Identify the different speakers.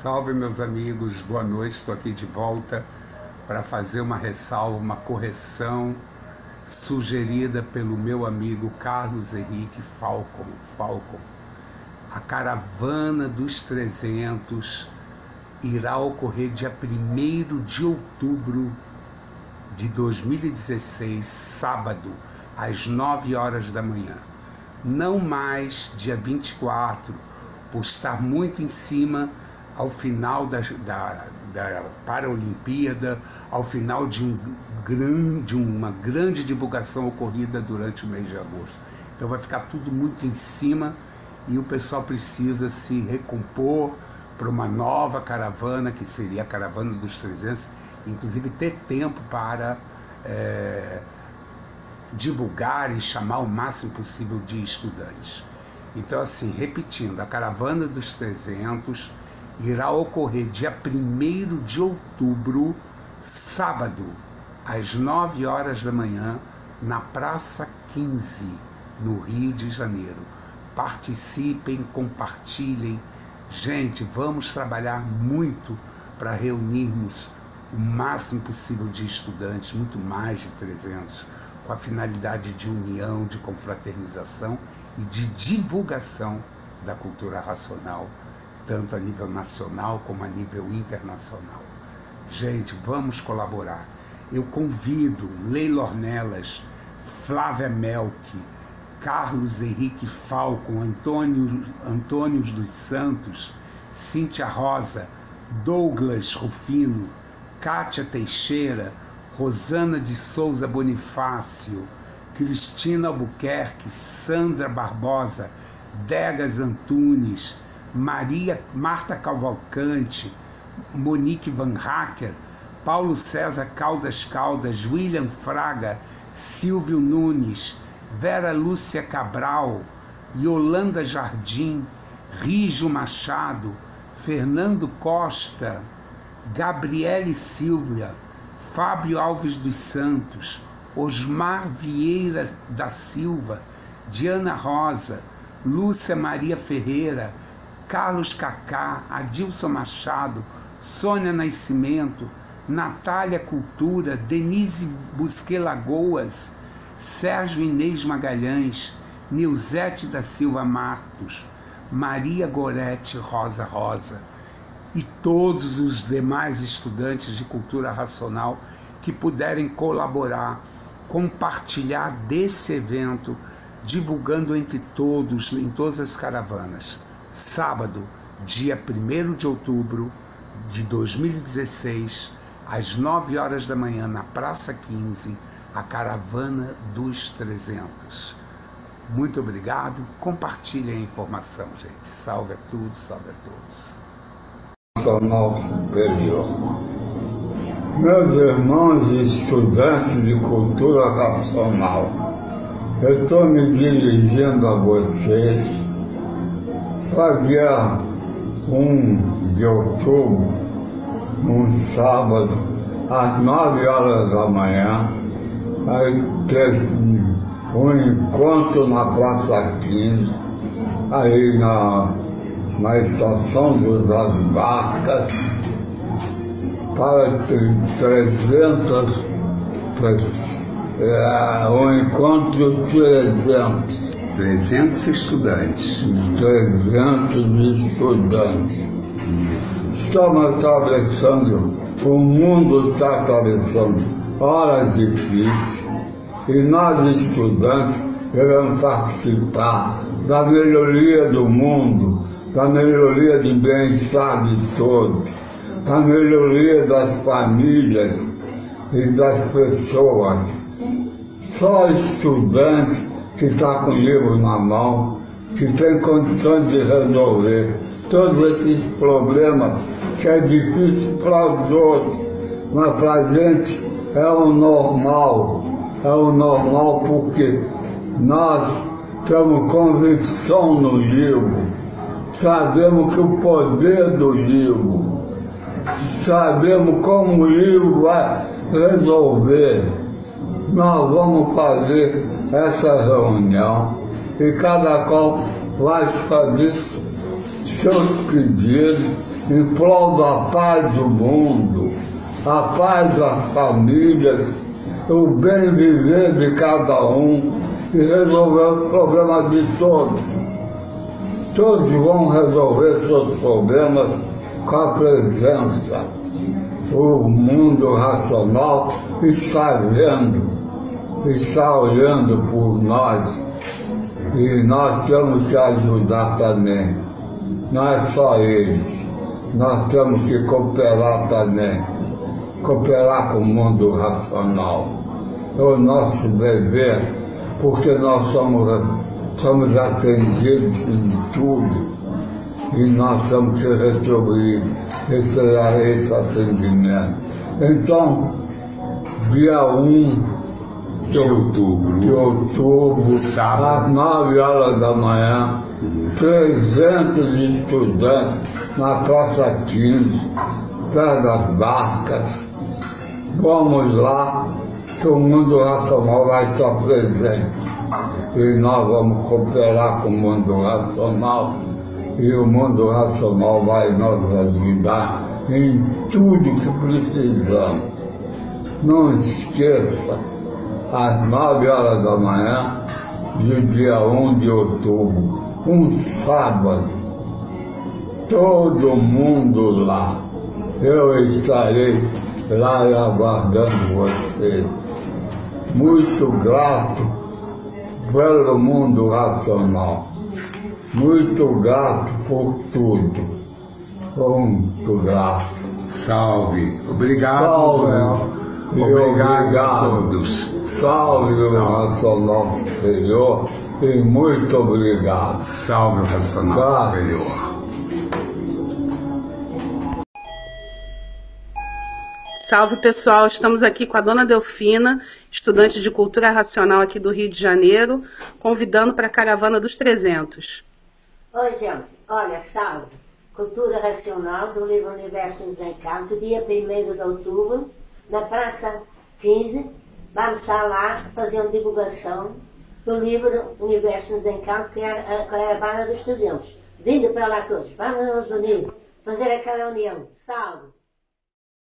Speaker 1: Salve, meus amigos, boa noite. Estou aqui de volta para fazer uma ressalva, uma correção sugerida pelo meu amigo Carlos Henrique Falcon. Falcon. A caravana dos 300 irá ocorrer dia 1 de outubro de 2016, sábado, às 9 horas da manhã. Não mais dia 24, por estar muito em cima ao final da, da, da Paralimpíada, ao final de, um grande, uma grande divulgação ocorrida durante o mês de agosto. Então vai ficar tudo muito em cima e o pessoal precisa se recompor para uma nova caravana, que seria a caravana dos 300, inclusive ter tempo para é, divulgar e chamar o máximo possível de estudantes. Então, assim, repetindo, a caravana dos 300 irá ocorrer dia 1 de outubro, sábado, às 9 horas da manhã, na Praça 15, no Rio de Janeiro. Participem, compartilhem. Gente, vamos trabalhar muito para reunirmos o máximo possível de estudantes, muito mais de 300, com a finalidade de união, de confraternização e de divulgação da cultura racional tanto a nível nacional como a nível internacional. Gente, vamos colaborar. Eu convido Leila Ornelas, Flávia Melk, Carlos Henrique Falcon, Antônio, Antônio dos Santos, Cíntia Rosa, Douglas Rufino, Kátia Teixeira, Rosana de Souza Bonifácio, Cristina Albuquerque, Sandra Barbosa, Degas Antunes, Maria Marta Cavalcante, Monique Van Hacker, Paulo César Caldas Caldas, William Fraga, Silvio Nunes, Vera Lúcia Cabral, Yolanda Jardim, Rijo Machado, Fernando Costa, Gabriele Silvia, Fábio Alves dos Santos, Osmar Vieira da Silva, Diana Rosa, Lúcia Maria Ferreira, Carlos Cacá, Adilson Machado, Sônia Nascimento, Natália Cultura, Denise Busque Lagoas, Sérgio Inês Magalhães, Nilzete da Silva Martos, Maria Gorete Rosa Rosa e todos os demais estudantes de cultura racional que puderem colaborar, compartilhar desse evento, divulgando entre todos, em todas as caravanas sábado, dia 1 de outubro de 2016, às 9 horas da manhã, na Praça 15, a Caravana dos 300. Muito obrigado. Compartilhe a informação, gente. Salve a todos, salve a todos.
Speaker 2: Nacional. Meus irmãos e estudantes de cultura racional, eu estou me dirigindo a vocês dia 1 de outubro, num sábado, às 9 horas da manhã, aí teve um encontro na Praça 15, aí na, na estação das barcas, para 300 é, um encontro de 300
Speaker 1: 300 estudantes.
Speaker 2: 300 estudantes. Estamos atravessando, o mundo está atravessando horas difíceis e nós, estudantes, devemos participar da melhoria do mundo, da melhoria do bem-estar de todos, da melhoria das famílias e das pessoas. Só estudantes que está com o livro na mão, que tem condições de resolver todos esses problemas que é difícil para os outros, mas para a gente é o normal, é o normal porque nós temos convicção no livro, sabemos que o poder do livro, sabemos como o livro vai resolver. Nós vamos fazer essa reunião e cada qual vai fazer seus pedidos em prol da paz do mundo, a paz das famílias, o bem viver de cada um e resolver os problemas de todos. Todos vão resolver seus problemas com a presença. O mundo racional está vendo, está olhando por nós e nós temos que ajudar também. Não é só eles, nós temos que cooperar também. Cooperar com o mundo racional. É o nosso dever, porque nós somos, somos atendidos em tudo e nós temos que retribuir esse, esse atendimento. Então, dia 1
Speaker 1: de outubro,
Speaker 2: de outubro às 9 horas da manhã, 300 estudantes na Praça 15, perto das barcas. Vamos lá, que o mundo racional vai estar presente. E nós vamos cooperar com o mundo racional e o mundo racional vai nos ajudar em tudo que precisamos. Não esqueça, às 9 horas da manhã do dia 1 de outubro, um sábado, todo mundo lá. Eu estarei lá aguardando vocês. Muito grato pelo mundo racional. Muito grato por tudo. Muito grato.
Speaker 1: Salve. Obrigado,
Speaker 2: Salve. E
Speaker 1: Obrigado,
Speaker 2: obrigado.
Speaker 1: a todos.
Speaker 2: Salve o Racional Superior e muito obrigado.
Speaker 1: Salve o Racional
Speaker 2: Tá.
Speaker 1: Superior.
Speaker 3: Salve pessoal, estamos aqui com a dona Delfina, estudante de cultura racional aqui do Rio de Janeiro, convidando para a caravana dos 300.
Speaker 4: Oi, gente. Olha, salve. Cultura Racional do livro Universo em Desencanto, dia 1 de outubro, na Praça 15. Vamos estar lá fazendo divulgação do livro Universo em Desencanto, que é a a caravana dos 300. Vindo para lá todos. Vamos nos unir, fazer aquela união. Salve.